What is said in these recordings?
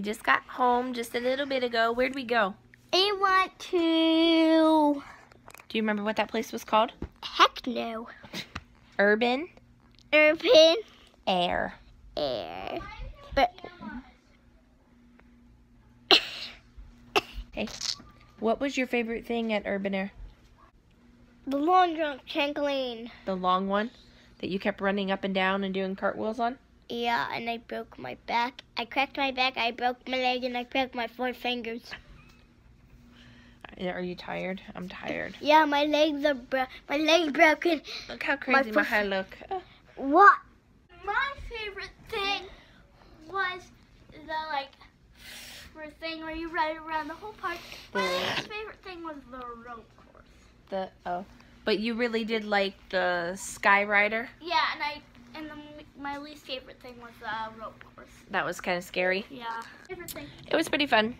We just got home just a little bit ago. Where'd we go? I want to. Do you remember what that place was called? Heck no. Urban Urban Air. Air. But Hey, what was your favorite thing at Urban Air? the long jump trampoline. The long one that you kept running up and down and doing cartwheels on? Yeah, and I broke my back. I cracked my back. I broke my leg, and I cracked my four fingers. Are you tired? I'm tired. Yeah, my legs are bro- my legs broken. Look how crazy my, foot- hair look. What? My favorite thing was the like thing where you ride around the whole park. My favorite thing was the rope course. The oh, but you really did like the Sky Rider. Yeah, and I and the, my least favorite thing was the rope course. That was kind of scary. Yeah. Favorite thing. It was pretty fun.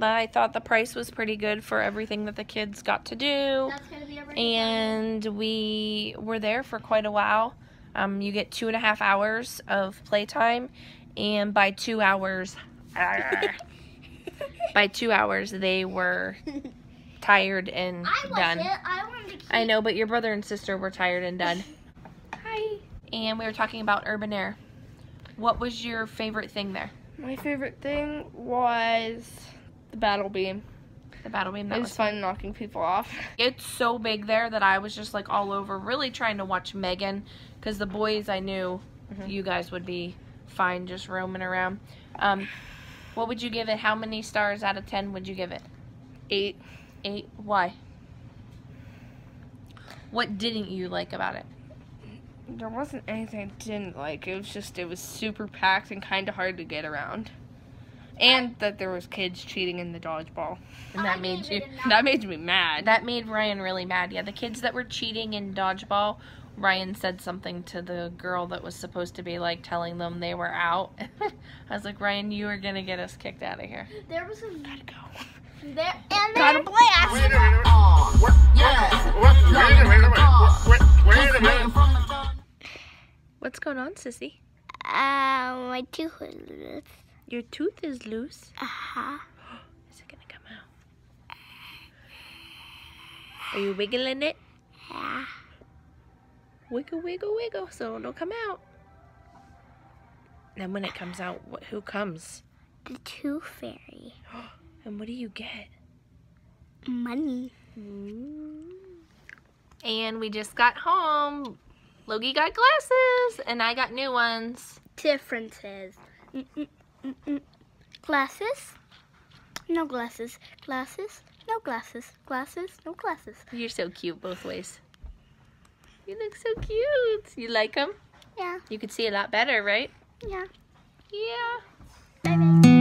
I thought the price was pretty good for everything that the kids got to do. That's gonna be a and we were there for quite a while. Um, you get two and a half hours of playtime, and by two hours, by two hours they were tired and I done. wasn't. I wanted to keep. I know, but your brother and sister were tired and done. And we were talking about urban air. What was your favorite thing there? My favorite thing was the battle beam. The battle beam. That It was was fun knocking people off. it's so big there that I was just like all over, really trying to watch Megan because the boys I knew Mhm. you guys would be fine just roaming around. Um, what would you give it? How many stars out of ten would you give it? Eight. Eight. Why? What didn't you like about it? There wasn't anything I didn't like. It was just it was super packed and kind of hard to get around. And that there was kids cheating in the dodgeball. And that made you. That made me mad. That made Ryan really mad. Yeah, the kids that were cheating in dodgeball, Ryan said something to the girl that was supposed to be like telling them they were out. I was like, Ryan, you are gonna get us kicked out of here. There was a Gotta go. there and Got a there. blast. Wait going on, sissy? Uh, my tooth was loose. Your tooth is loose. Uh-huh. Is it gonna come out? Are you wiggling it? Yeah. Wiggle, wiggle, wiggle, so it'll come out. Then when it comes out, what, who comes? The tooth fairy. And what do you get? Money. And we just got home. Logie got glasses, and I got new ones. Differences. Mm-mm-mm-mm. Glasses. No glasses. Glasses. No glasses. Glasses. No glasses. You're so cute both ways. You look so cute. You like them? Yeah. You could see a lot better, right? Yeah. Yeah. Bye bye.